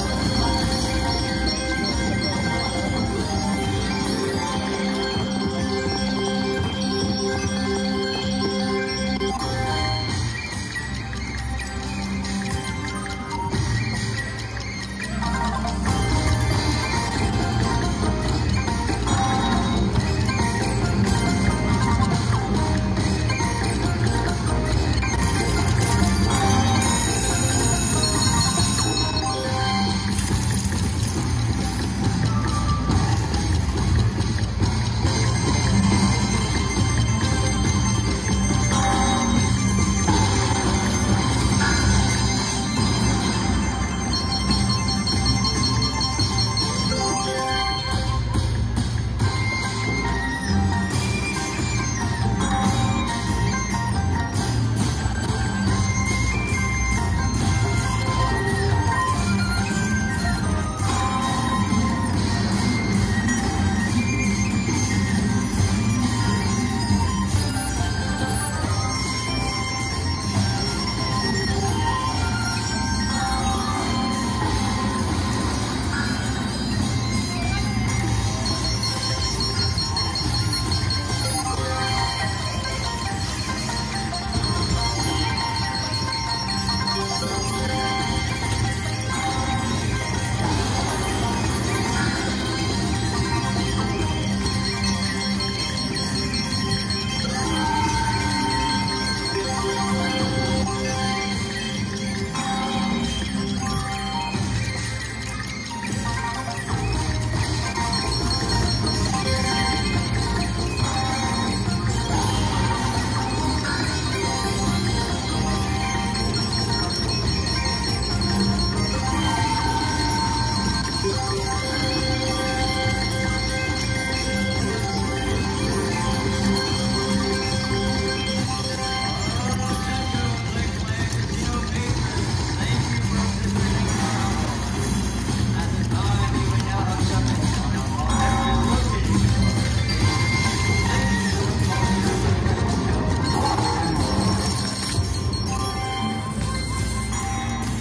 Oh.